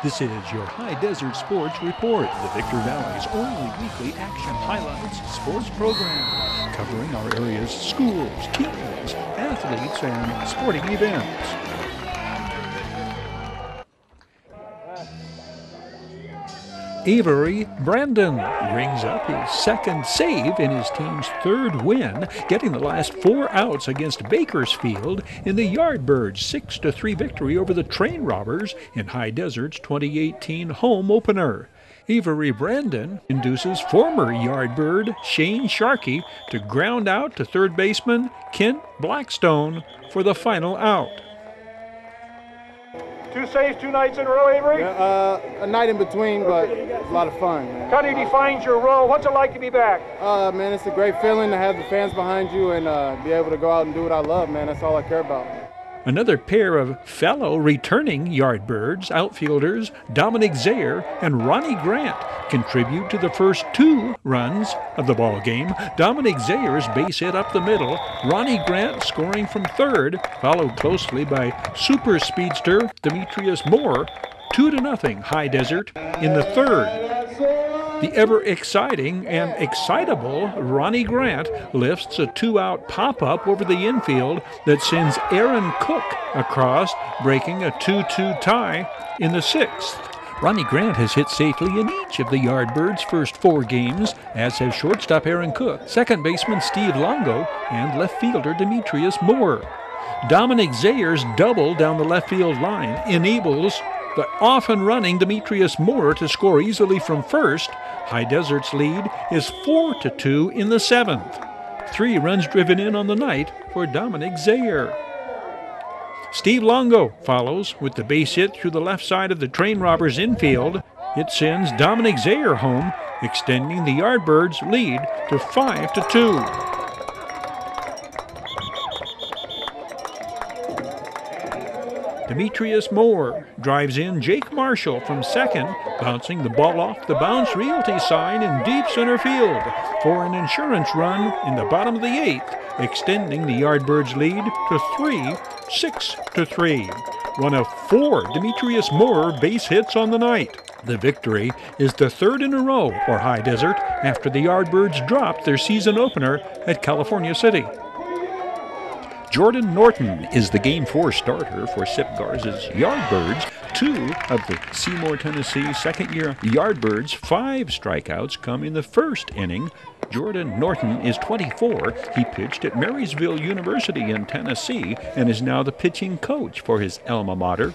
This is your High Desert Sports Report, the Victor Valley's only weekly action highlights sports program, covering our area's schools, teams, athletes, and sporting events. Avery Brandon rings up his second save in his team's third win, getting the last four outs against Bakersfield in the Yardbirds' 6 3 victory over the Train Robbers in High Desert's 2018 home opener. Avery Brandon induces former Yardbird Shane Sharkey to ground out to third baseman Kent Blackstone for the final out. Two saves, two nights in a row, Avery? Yeah, uh, a night in between, but it's a lot of fun, man. Kind of defines your role. What's it like to be back? Uh, man, it's a great feeling to have the fans behind you and uh, be able to go out and do what I love, man. That's all I care about. Another pair of fellow returning Yardbirds outfielders Dominic Zayer and Ronnie Grant contribute to the first two runs of the ball game. Dominic Zayer's base hit up the middle, Ronnie Grant scoring from third, followed closely by super speedster Demetrius Moore, two to nothing High Desert in the third. The ever exciting and excitable Ronnie Grant lifts a two out pop up over the infield that sends Aaron Cook across, breaking a 2 2 tie in the sixth. Ronnie Grant has hit safely in each of the Yardbirds' first four games, as has shortstop Aaron Cook, second baseman Steve Longo, and left fielder Demetrius Moore. Dominic Zayer's double down the left field line enables the often running Demetrius Moore to score easily from first. High Desert's lead is 4 to 2 in the seventh. Three runs driven in on the night for Dominic Zayer. Steve Longo follows with the base hit through the left side of the train robbers infield. It sends Dominic Zayer home, extending the Yardbirds' lead to 5 to 2. Demetrius Moore drives in Jake Marshall from second, bouncing the ball off the bounce realty sign in deep center field for an insurance run in the bottom of the eighth, extending the Yardbirds' lead to three, six to three. One of four Demetrius Moore base hits on the night. The victory is the third in a row for High Desert after the Yardbirds dropped their season opener at California City. Jordan Norton is the Game 4 starter for Sip Garza's Yardbirds. Two of the Seymour, Tennessee second year Yardbirds' five strikeouts come in the first inning. Jordan Norton is 24. He pitched at Marysville University in Tennessee and is now the pitching coach for his alma mater.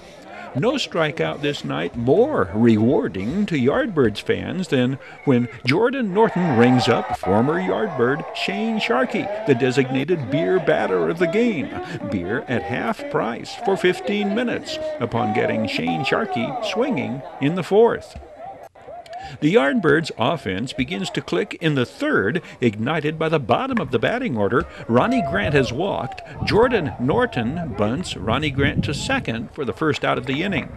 No strikeout this night more rewarding to Yardbirds fans than when Jordan Norton rings up former Yardbird Shane Sharkey, the designated beer batter of the game. Beer at half price for 15 minutes upon getting Shane Sharkey swinging in the fourth. The Yardbirds' offense begins to click in the third, ignited by the bottom of the batting order. Ronnie Grant has walked. Jordan Norton bunts Ronnie Grant to second for the first out of the inning.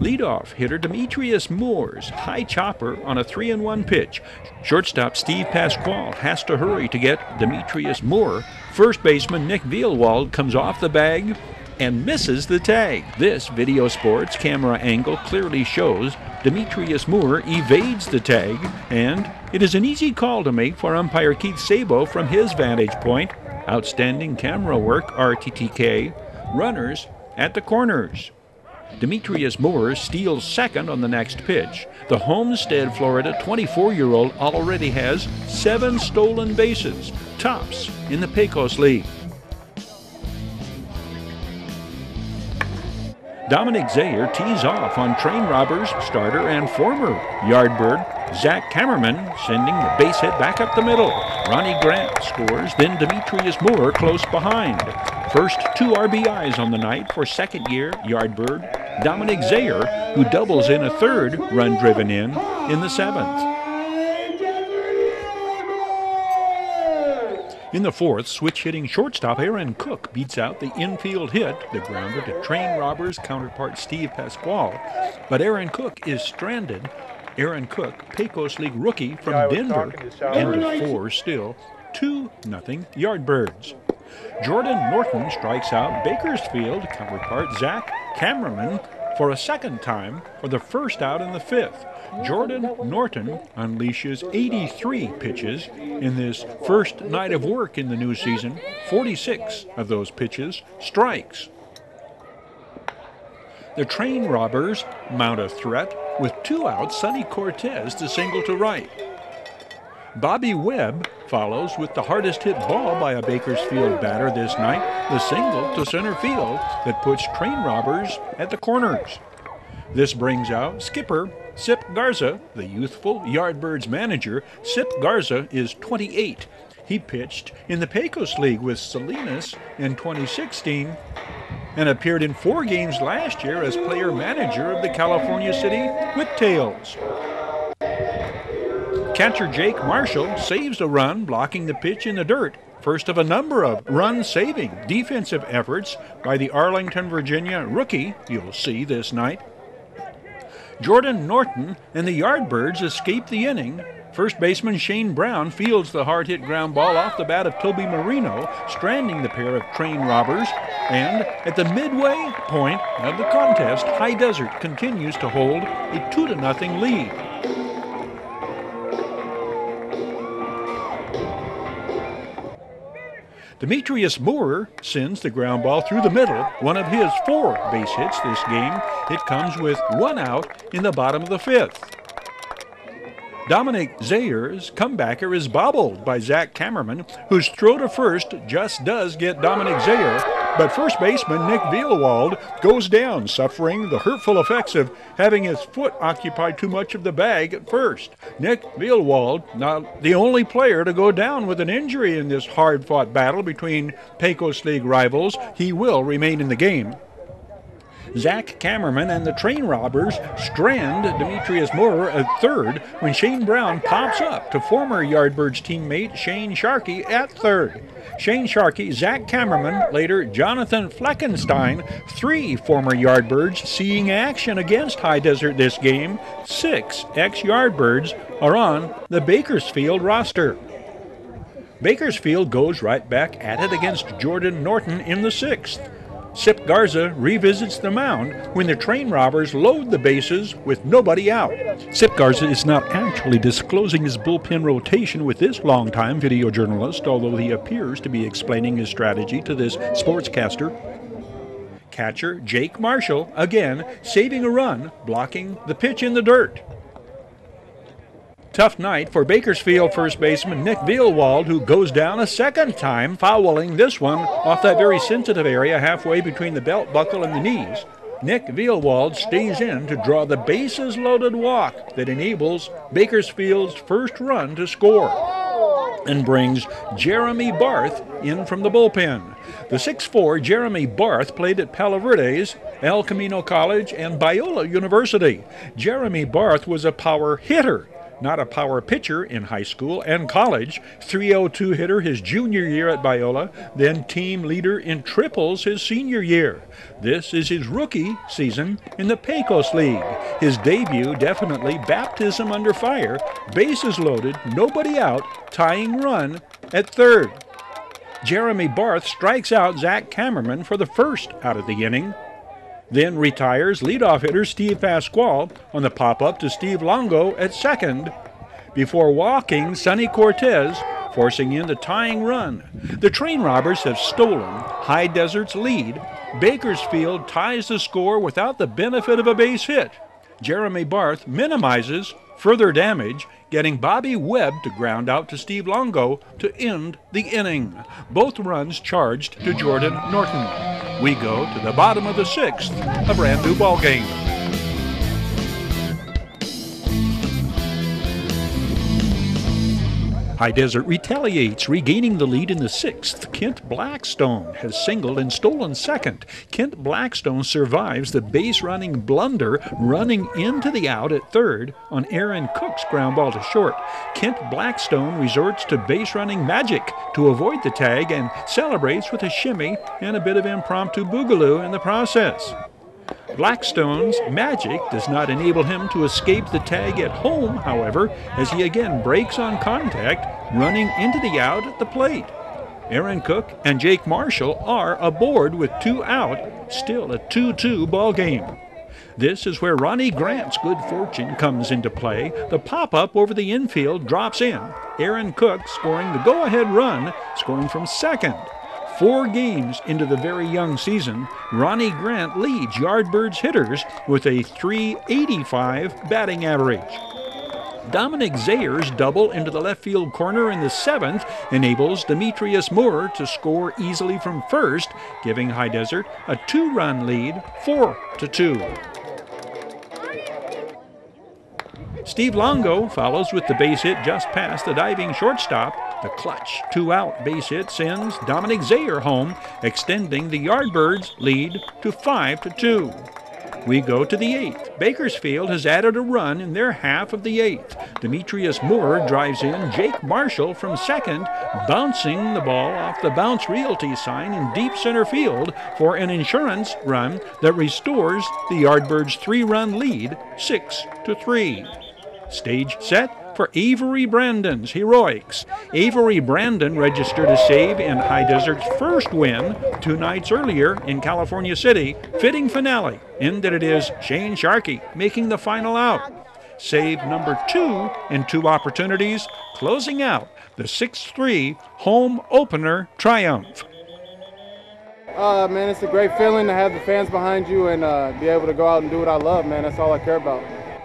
Leadoff hitter Demetrius Moore's high chopper on a 3 and 1 pitch. Shortstop Steve Pasquale has to hurry to get Demetrius Moore. First baseman Nick Vielwald comes off the bag and misses the tag. This Video Sports camera angle clearly shows Demetrius Moore evades the tag, and it is an easy call to make for umpire Keith Sabo from his vantage point. Outstanding camera work, RTTK. Runners at the corners. Demetrius Moore steals second on the next pitch. The Homestead, Florida 24 year old already has seven stolen bases, tops in the Pecos League. Dominic Zayer tees off on Train Robbers starter and former Yardbird Zach Kammerman, sending the base hit back up the middle. Ronnie Grant scores, then Demetrius Moore close behind. First two RBIs on the night for second year Yardbird Dominic Zayer, who doubles in a third run driven in in the seventh. In the fourth, switch hitting shortstop Aaron Cook beats out the infield hit, the grounder to train robbers counterpart Steve Pasquale. But Aaron Cook is stranded. Aaron Cook, Pecos League rookie from yeah, Denver, of four still. 2 nothing Yardbirds. Jordan Norton strikes out Bakersfield counterpart Zach Kammerman for a second time for the first out in the fifth. Jordan Norton unleashes 83 pitches in this first night of work in the new season. 46 of those pitches strikes. The train robbers mount a threat with two outs. Sonny Cortez to single to right. Bobby Webb follows with the hardest hit ball by a Bakersfield batter this night, the single to center field that puts train robbers at the corners. This brings out skipper Sip Garza, the youthful Yardbirds manager. Sip Garza is 28. He pitched in the Pecos League with Salinas in 2016 and appeared in four games last year as player manager of the California City Whiptails. Catcher Jake Marshall saves a run, blocking the pitch in the dirt. First of a number of run saving defensive efforts by the Arlington, Virginia rookie you'll see this night. Jordan Norton and the Yardbirds escape the inning First baseman Shane Brown fields the hard hit ground ball off the bat of Toby Marino, stranding the pair of train robbers. And at the midway point of the contest, High Desert continues to hold a 2 0 lead. Demetrius Moore sends the ground ball through the middle, one of his four base hits this game. It comes with one out in the bottom of the fifth. Dominic Zayer's comebacker is bobbled by Zach Kammerman, whose throw to first just does get Dominic Zayer, but first baseman Nick Vielwald goes down, suffering the hurtful effects of having his foot occupy too much of the bag at first. Nick Vielwald, not the only player to go down with an injury in this hard fought battle between Pecos League rivals, he will remain in the game. Zach Kammerman and the train robbers strand Demetrius Moore at third when Shane Brown pops up to former Yardbirds teammate Shane Sharkey at third. Shane Sharkey, Zach Kammerman, later Jonathan Fleckenstein, three former Yardbirds seeing action against High Desert this game. Six ex Yardbirds are on the Bakersfield roster. Bakersfield goes right back at it against Jordan Norton in the sixth. Sip Garza revisits the mound when the train robbers load the bases with nobody out. Sip Garza is not actually disclosing his bullpen rotation with this longtime video journalist, although he appears to be explaining his strategy to this sportscaster. Catcher Jake Marshall, again, saving a run, blocking the pitch in the dirt. Tough night for Bakersfield first baseman Nick Vielwald, who goes down a second time, fouling this one off that very sensitive area halfway between the belt buckle and the knees. Nick Vielwald stays in to draw the bases loaded walk that enables Bakersfield's first run to score and brings Jeremy Barth in from the bullpen. The 6'4 Jeremy Barth played at Palo Verdes, El Camino College, and Biola University. Jeremy Barth was a power hitter not a power pitcher in high school and college, 302 hitter his junior year at Biola, then team leader in triples his senior year. This is his rookie season in the Pecos League. His debut definitely baptism under fire, bases loaded, nobody out, tying run at third. Jeremy Barth strikes out Zach Kammerman for the first out of the inning. Then retires leadoff hitter Steve Pasquale on the pop up to Steve Longo at second before walking Sonny Cortez, forcing in the tying run. The train robbers have stolen High Desert's lead. Bakersfield ties the score without the benefit of a base hit. Jeremy Barth minimizes further damage, getting Bobby Webb to ground out to Steve Longo to end the inning. Both runs charged to Jordan Norton. We go to the bottom of the sixth, a brand new ball game. High Desert retaliates, regaining the lead in the sixth. Kent Blackstone has singled and stolen second. Kent Blackstone survives the base running blunder, running into the out at third on Aaron Cook's ground ball to short. Kent Blackstone resorts to base running magic to avoid the tag and celebrates with a shimmy and a bit of impromptu boogaloo in the process. Blackstone's magic does not enable him to escape the tag at home, however, as he again breaks on contact, running into the out at the plate. Aaron Cook and Jake Marshall are aboard with two out, still a 2 2 ball game. This is where Ronnie Grant's good fortune comes into play. The pop up over the infield drops in. Aaron Cook scoring the go ahead run, scoring from second. Four games into the very young season, Ronnie Grant leads Yardbirds hitters with a 385 batting average. Dominic Zayer's double into the left field corner in the seventh enables Demetrius Moore to score easily from first, giving High Desert a two run lead, 4 to 2. Steve Longo follows with the base hit just past the diving shortstop. The clutch two out base hit sends Dominic Zayer home, extending the Yardbirds' lead to 5 to 2. We go to the eighth. Bakersfield has added a run in their half of the eighth. Demetrius Moore drives in Jake Marshall from second, bouncing the ball off the Bounce Realty sign in deep center field for an insurance run that restores the Yardbirds' three-run lead, six to three. Stage set for Avery Brandon's heroics. Avery Brandon registered a save in High Desert's first win two nights earlier in California City. Fitting finale in that it is Shane Sharkey making the final out. Save number two in two opportunities, closing out the 6 3 home opener triumph. Uh, man, it's a great feeling to have the fans behind you and uh, be able to go out and do what I love, man. That's all I care about.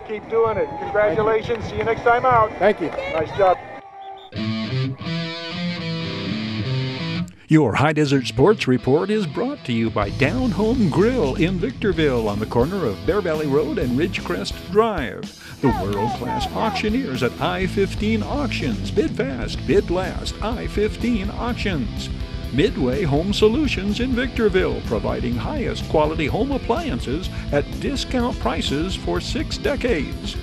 Keep doing it. Congratulations. See you next time out. Thank you. Nice job. Your High Desert Sports Report is brought to you by Down Home Grill in Victorville on the corner of Bear Valley Road and Ridgecrest Drive. The world class auctioneers at I 15 Auctions. Bid fast, bid last. I 15 Auctions. Midway Home Solutions in Victorville, providing highest quality home appliances at discount prices for six decades.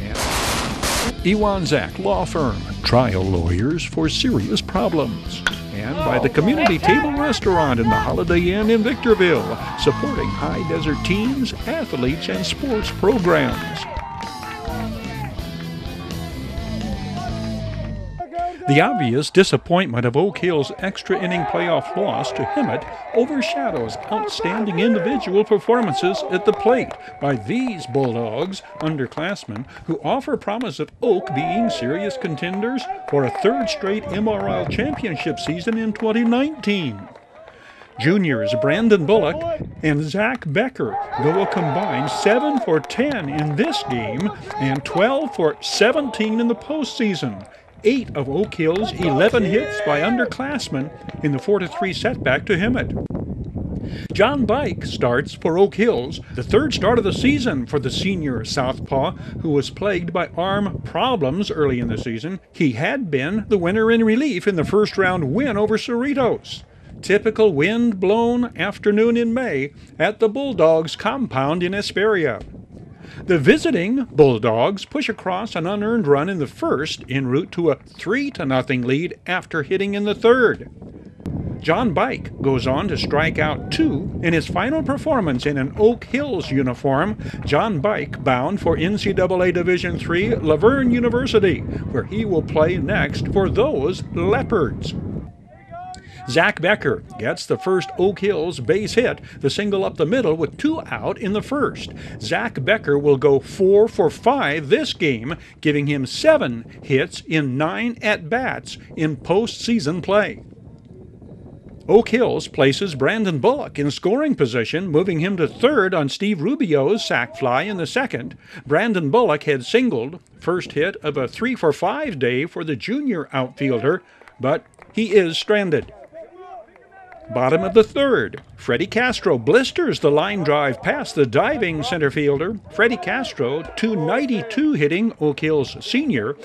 And Ewan Zach Law Firm, trial lawyers for serious problems and by the Community Table Restaurant in the Holiday Inn in Victorville, supporting high desert teams, athletes, and sports programs. The obvious disappointment of Oak Hill's extra inning playoff loss to Hemet overshadows outstanding individual performances at the plate by these Bulldogs underclassmen who offer promise of Oak being serious contenders for a third straight MRL championship season in 2019. Juniors Brandon Bullock and Zach Becker go a combined 7 for 10 in this game and 12 for 17 in the postseason eight of Oak Hill's 11 hits by underclassmen in the 4 3 setback to Hemet. John Bike starts for Oak Hills, the third start of the season for the senior southpaw who was plagued by arm problems early in the season. He had been the winner in relief in the first round win over Cerritos. Typical wind blown afternoon in May at the Bulldogs compound in Hesperia. The visiting Bulldogs push across an unearned run in the first en route to a 3 to nothing lead after hitting in the third. John Bike goes on to strike out two in his final performance in an Oak Hills uniform. John Bike bound for NCAA Division III La Verne University, where he will play next for those Leopards. Zach Becker gets the first Oak Hills base hit, the single up the middle with two out in the first. Zach Becker will go four for five this game, giving him seven hits in nine at bats in postseason play. Oak Hills places Brandon Bullock in scoring position, moving him to third on Steve Rubio's sac fly in the second. Brandon Bullock had singled, first hit of a three for five day for the junior outfielder, but he is stranded. Bottom of the third, Freddie Castro blisters the line drive past the diving center fielder. Freddie Castro, 292 hitting Oak Hills senior.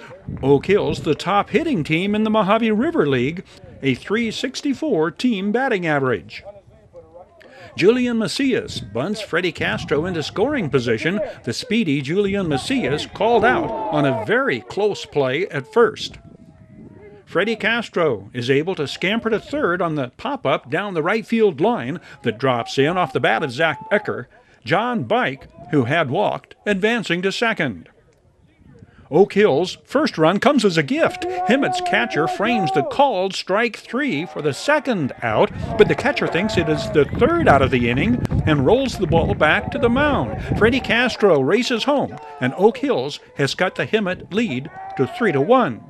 Oak Hills, the top hitting team in the Mojave River League, a 364 team batting average. Julian Macias bunts Freddie Castro into scoring position. The speedy Julian Macias called out on a very close play at first. Freddie Castro is able to scamper to third on the pop up down the right field line that drops in off the bat of Zach Becker. John Bike, who had walked, advancing to second. Oak Hill's first run comes as a gift. Hemet's catcher frames the called strike three for the second out, but the catcher thinks it is the third out of the inning and rolls the ball back to the mound. Freddie Castro races home, and Oak Hills has cut the Hemet lead to three to one.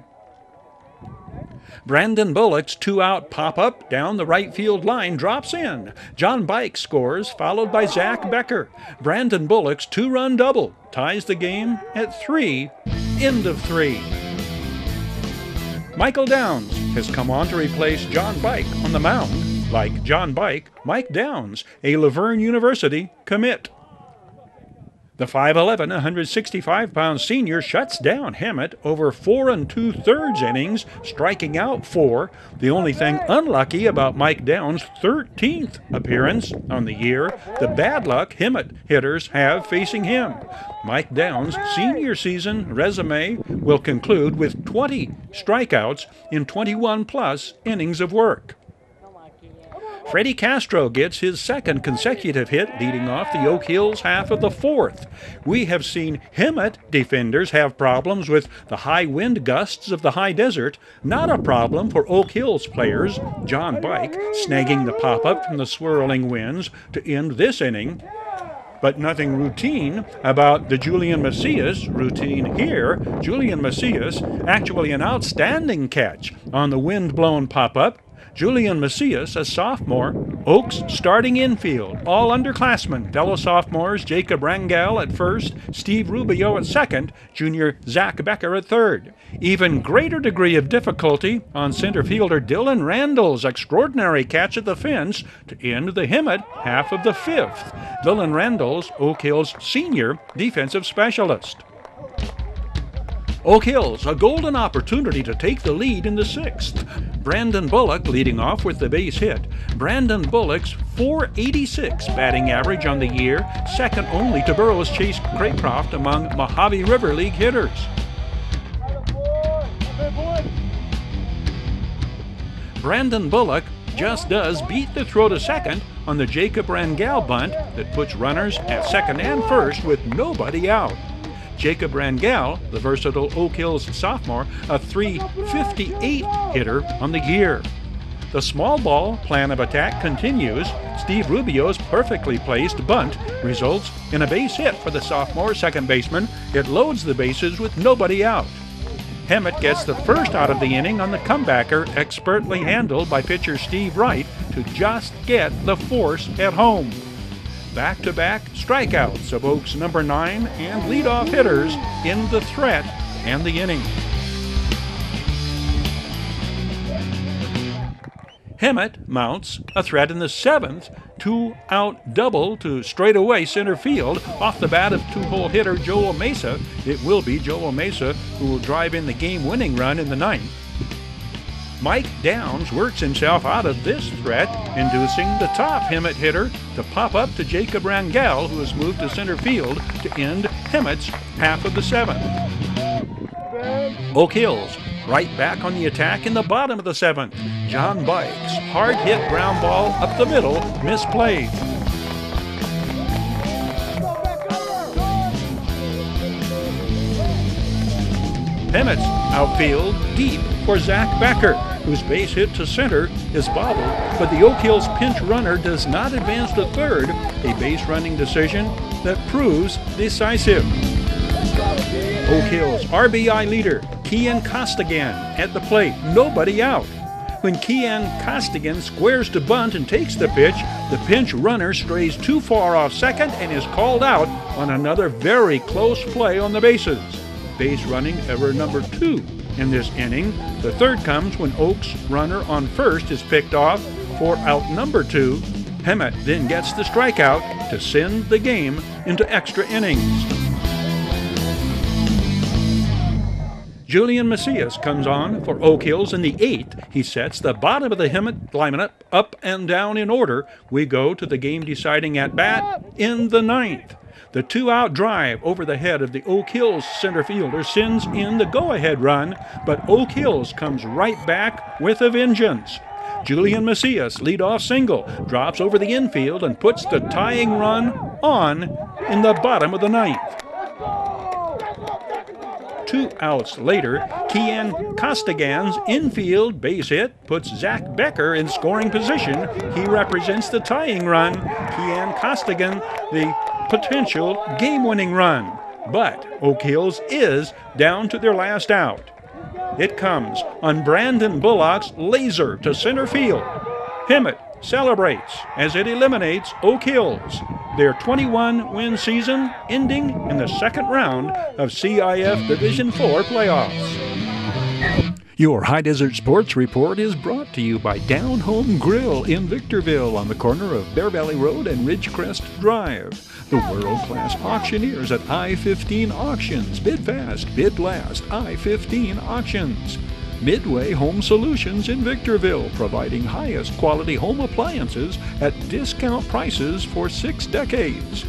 Brandon Bullock's two out pop up down the right field line drops in. John Bike scores, followed by Zach Becker. Brandon Bullock's two run double ties the game at three, end of three. Michael Downs has come on to replace John Bike on the mound. Like John Bike, Mike Downs, a La Verne University commit. The 5'11, 165 pound senior shuts down Hemet over four and two thirds innings, striking out four. The only thing unlucky about Mike Downs' 13th appearance on the year, the bad luck Hemet hitters have facing him. Mike Downs' senior season resume will conclude with 20 strikeouts in 21 plus innings of work. Freddie Castro gets his second consecutive hit, leading off the Oak Hills half of the fourth. We have seen Hemet defenders have problems with the high wind gusts of the high desert. Not a problem for Oak Hills players. John Bike snagging the pop up from the swirling winds to end this inning but nothing routine about the Julian Macias routine here. Julian Macias, actually an outstanding catch on the wind blown pop up, Julian Macias, a sophomore, Oaks starting infield, all underclassmen, fellow sophomores Jacob Rangel at first, Steve Rubio at second, junior Zach Becker at third. Even greater degree of difficulty on center fielder Dylan Randall's extraordinary catch at the fence to end the Hemet half of the fifth. Dylan Randall's Oak Hills senior defensive specialist. Oak Hills, a golden opportunity to take the lead in the sixth. Brandon Bullock leading off with the base hit. Brandon Bullock's 486 batting average on the year, second only to Burroughs Chase Craycroft among Mojave River League hitters. Brandon Bullock just does beat the throw to second on the Jacob Rangel bunt that puts runners at second and first with nobody out. Jacob Rangel, the versatile Oak Hills sophomore, a 358 hitter on the year. The small ball plan of attack continues. Steve Rubio's perfectly placed bunt results in a base hit for the sophomore second baseman. It loads the bases with nobody out. Hemet gets the first out of the inning on the comebacker, expertly handled by pitcher Steve Wright to just get the force at home back to back strikeouts of Oaks number nine and leadoff hitters in the threat and the inning. Hemet mounts a threat in the seventh, two out double to straightaway center field off the bat of two hole hitter Joel Mesa. It will be Joel Mesa who will drive in the game winning run in the ninth. Mike Downs works himself out of this threat, inducing the top Hemet hitter to pop up to Jacob Rangel, who has moved to center field to end Hemet's half of the seventh. Oak Hills right back on the attack in the bottom of the seventh. John Bikes, hard hit ground ball up the middle, misplayed. Hemet's outfield deep for Zach Becker whose base hit to center is bobbled, but the Oak Hills pinch runner does not advance to third, a base running decision that proves decisive. Oak Hills RBI leader Kian Costigan at the plate, nobody out. When Kian Costigan squares to bunt and takes the pitch, the pinch runner strays too far off second and is called out on another very close play on the bases. Base running ever number two in this inning. The third comes when Oak's runner on first is picked off for out number two. Hemet then gets the strikeout to send the game into extra innings. Julian Macias comes on for Oak Hills in the eighth. He sets the bottom of the Hemet lineup up and down in order. We go to the game deciding at bat in the ninth. The two out drive over the head of the Oak Hills center fielder sends in the go ahead run, but Oak Hills comes right back with a vengeance. Julian Macias, leadoff single, drops over the infield and puts the tying run on in the bottom of the ninth. Two outs later, Kian Costigan's infield base hit puts Zach Becker in scoring position. He represents the tying run. Kian Costigan, the potential game winning run. But Oak Hills is down to their last out. It comes on Brandon Bullock's laser to center field. Hemet celebrates as it eliminates Oak Hills their 21 win season ending in the second round of CIF Division 4 playoffs. Your High Desert Sports Report is brought to you by Down Home Grill in Victorville on the corner of Bear Valley Road and Ridgecrest Drive. The world class auctioneers at I 15 Auctions. Bid fast, bid last. I 15 Auctions. Midway Home Solutions in Victorville, providing highest quality home appliances at discount prices for six decades.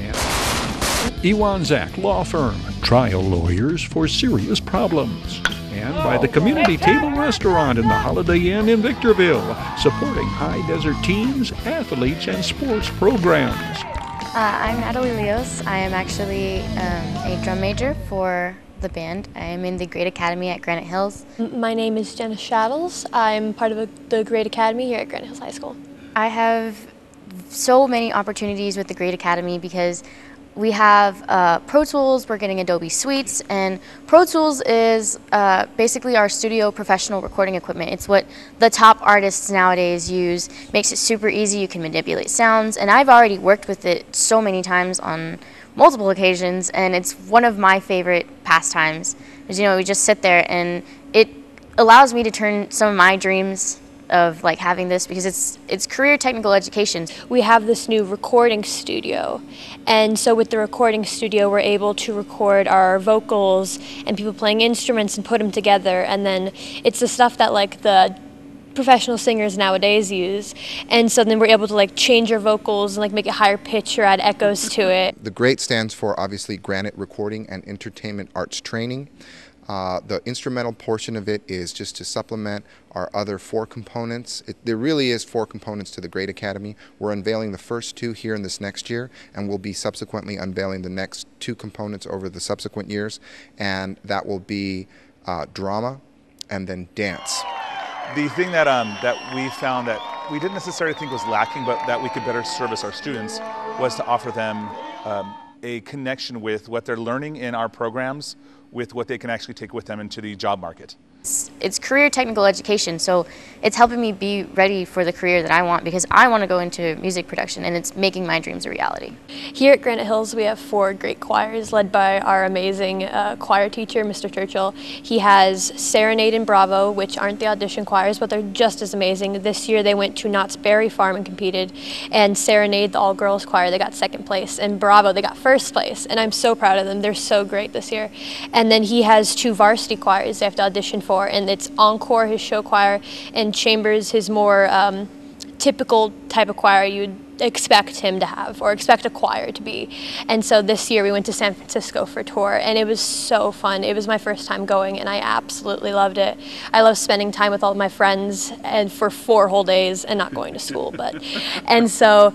And Ewan Zach Law Firm, trial lawyers for serious problems. And by the Community Table Restaurant in the Holiday Inn in Victorville, supporting high desert teams, athletes, and sports programs. Uh, I'm Natalie Leos. I am actually um, a drum major for the band. I am in the Great Academy at Granite Hills. My name is Jenna Shaddles. I'm part of the Great Academy here at Granite Hills High School. I have so many opportunities with the Great Academy because we have uh, Pro Tools, we're getting Adobe Suites, and Pro Tools is uh, basically our studio professional recording equipment. It's what the top artists nowadays use, makes it super easy, you can manipulate sounds, and I've already worked with it so many times on multiple occasions, and it's one of my favorite pastimes. Is you know we just sit there, and it allows me to turn some of my dreams of like having this because it's it's career technical education. We have this new recording studio, and so with the recording studio, we're able to record our vocals and people playing instruments and put them together, and then it's the stuff that like the professional singers nowadays use. And so then we're able to like change our vocals and like make it higher pitch or add echoes to it. The GREAT stands for obviously Granite Recording and Entertainment Arts Training. Uh, the instrumental portion of it is just to supplement our other four components. It, there really is four components to the Great Academy. We're unveiling the first two here in this next year, and we'll be subsequently unveiling the next two components over the subsequent years, and that will be uh, drama and then dance. The thing that, um, that we found that we didn't necessarily think was lacking, but that we could better service our students was to offer them um, a connection with what they're learning in our programs with what they can actually take with them into the job market. It's, it's career technical education, so it's helping me be ready for the career that I want because I want to go into music production and it's making my dreams a reality. Here at Granite Hills, we have four great choirs led by our amazing uh, choir teacher, Mr. Churchill. He has Serenade and Bravo, which aren't the audition choirs, but they're just as amazing. This year they went to Knott's Berry Farm and competed, and Serenade, the all girls choir, they got second place, and Bravo, they got first place, and I'm so proud of them. They're so great this year. And then he has two varsity choirs they have to audition for and it's Encore, his show choir, and Chambers, his more um, typical type of choir you'd expect him to have or expect a choir to be. And so this year we went to San Francisco for a tour and it was so fun. It was my first time going and I absolutely loved it. I love spending time with all my friends and for four whole days and not going to school, but and so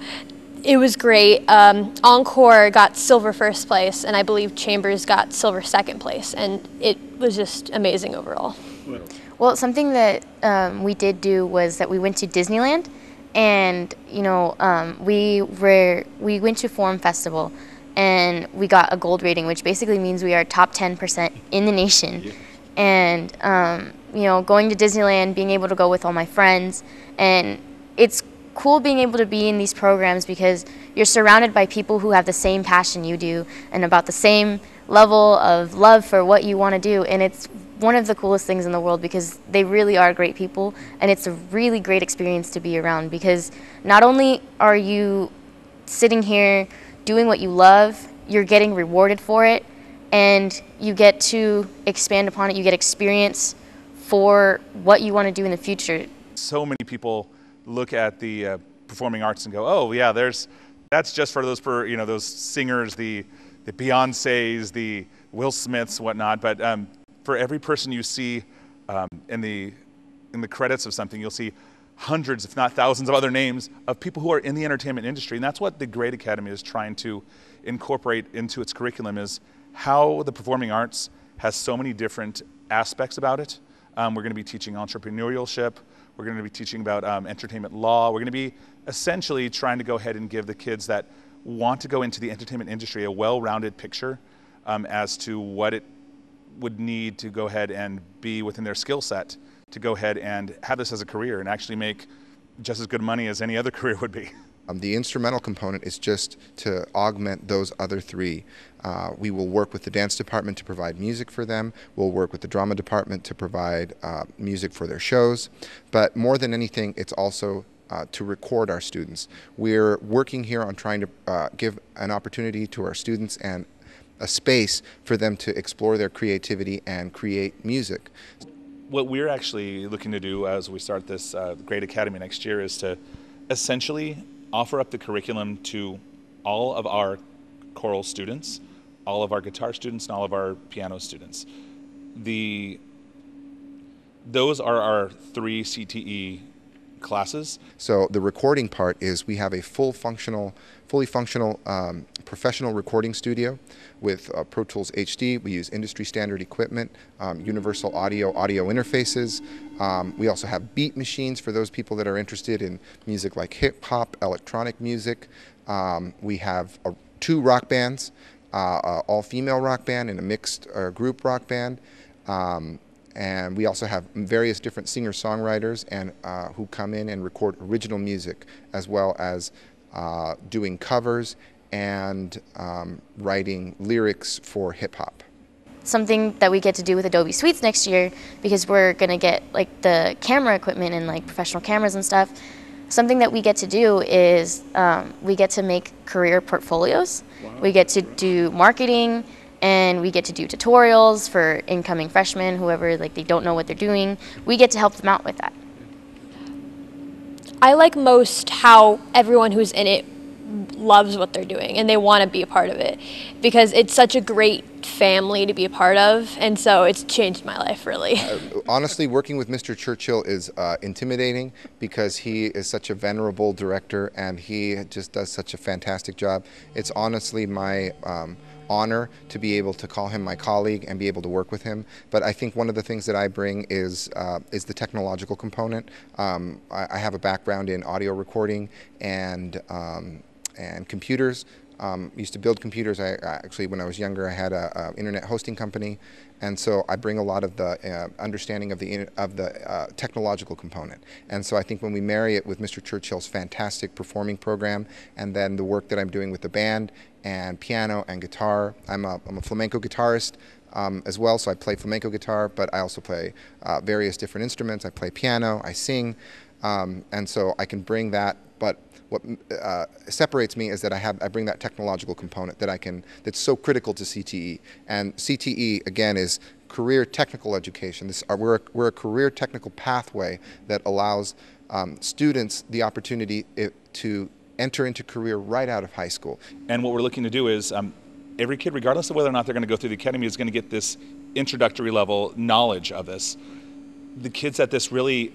it was great. Um, Encore got silver first place, and I believe Chambers got silver second place, and it was just amazing overall. Well, something that um, we did do was that we went to Disneyland, and you know um, we were we went to Forum Festival, and we got a gold rating, which basically means we are top 10% in the nation. Yeah. And um, you know, going to Disneyland, being able to go with all my friends, and it's cool being able to be in these programs because you're surrounded by people who have the same passion you do and about the same level of love for what you want to do and it's one of the coolest things in the world because they really are great people and it's a really great experience to be around because not only are you sitting here doing what you love, you're getting rewarded for it and you get to expand upon it, you get experience for what you want to do in the future. So many people look at the uh, performing arts and go, "Oh, yeah, there's that's just for those for you know those singers, the the Beyonces, the Will Smiths, whatnot." But um, for every person you see um, in the in the credits of something, you'll see hundreds, if not thousands, of other names of people who are in the entertainment industry. And that's what the Great Academy is trying to incorporate into its curriculum is how the performing arts has so many different aspects about it. Um, we're going to be teaching entrepreneurship. We're going to be teaching about um, entertainment law. We're going to be essentially trying to go ahead and give the kids that want to go into the entertainment industry a well-rounded picture um, as to what it would need to go ahead and be within their skill set to go ahead and have this as a career and actually make just as good money as any other career would be. Um, the instrumental component is just to augment those other three. Uh, we will work with the dance department to provide music for them. We'll work with the drama department to provide uh, music for their shows. But more than anything, it's also uh, to record our students. We're working here on trying to uh, give an opportunity to our students and a space for them to explore their creativity and create music. What we're actually looking to do as we start this uh, Great Academy next year is to essentially offer up the curriculum to all of our choral students, all of our guitar students, and all of our piano students. The those are our three CTE classes. So the recording part is we have a full functional, fully functional um, professional recording studio with uh, Pro Tools HD. We use industry standard equipment, um, universal audio, audio interfaces. Um, we also have beat machines for those people that are interested in music like hip hop, electronic music. Um, we have uh, two rock bands, uh, uh, all female rock band and a mixed uh, group rock band. Um, and we also have various different singer-songwriters and uh, who come in and record original music as well as uh, doing covers and um, writing lyrics for hip hop. Something that we get to do with Adobe Suites next year because we're gonna get like the camera equipment and like professional cameras and stuff. Something that we get to do is um, we get to make career portfolios. Wow. We get to do marketing and we get to do tutorials for incoming freshmen, whoever like they don't know what they're doing. We get to help them out with that. I like most how everyone who's in it loves what they're doing and they want to be a part of it because it's such a great family to be a part of and so it's changed my life really uh, honestly working with mr churchill is uh, intimidating because he is such a venerable director and he just does such a fantastic job it's honestly my um, honor to be able to call him my colleague and be able to work with him. But I think one of the things that I bring is uh, is the technological component. Um, I, I, have a background in audio recording and um, and computers. Um, used to build computers. I actually, when I was younger, I had an internet hosting company, and so I bring a lot of the uh, understanding of the of the uh, technological component. And so I think when we marry it with Mr. Churchill's fantastic performing program, and then the work that I'm doing with the band and piano and guitar, I'm a, I'm a flamenco guitarist. Um, as well, so I play flamenco guitar, but I also play uh, various different instruments. I play piano, I sing, um, and so I can bring that, but what uh, separates me is that I have I bring that technological component that I can that's so critical to CTE. And CTE again is career technical education. This are, we're a, we're a career technical pathway that allows um, students the opportunity to enter into career right out of high school. And what we're looking to do is um, every kid, regardless of whether or not they're going to go through the academy, is going to get this introductory level knowledge of this. The kids that this really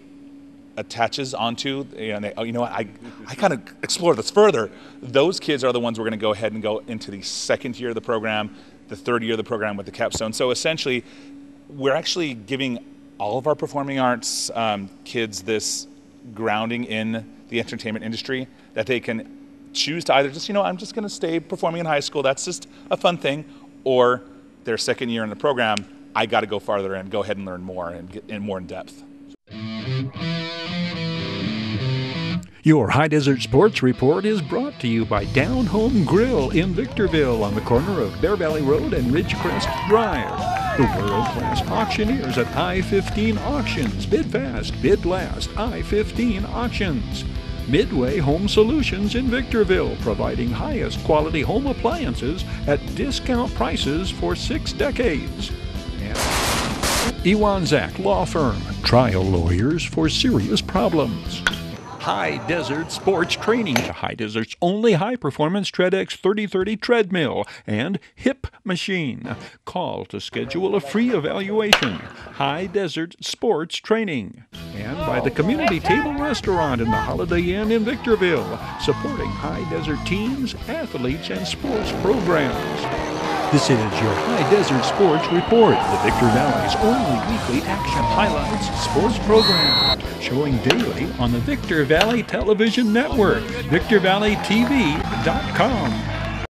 attaches onto, you know, they, oh, you know what, I, I kind of explore this further. Those kids are the ones we're going to go ahead and go into the second year of the program, the third year of the program with the capstone. So essentially, we're actually giving all of our performing arts um, kids this grounding in the entertainment industry that they can choose to either just, you know, I'm just going to stay performing in high school, that's just a fun thing, or their second year in the program, I got to go farther and go ahead and learn more and get in more in depth. Your High Desert Sports Report is brought to you by Down Home Grill in Victorville on the corner of Bear Valley Road and Ridgecrest Drive. The world class auctioneers at I 15 Auctions. Bid fast, bid last. I 15 Auctions. Midway Home Solutions in Victorville, providing highest quality home appliances at discount prices for six decades. And Ewan Zach Law Firm, trial lawyers for serious problems. High Desert Sports Training, High Desert's only high performance TreadX 3030 treadmill and hip machine. Call to schedule a free evaluation. High Desert Sports Training. And by the Community Table Restaurant in the Holiday Inn in Victorville, supporting High Desert teams, athletes, and sports programs. This is your High Desert Sports Report, the Victor Valley's only weekly action highlights sports program, showing daily on the Victor Valley Television Network, victorvalleytv.com.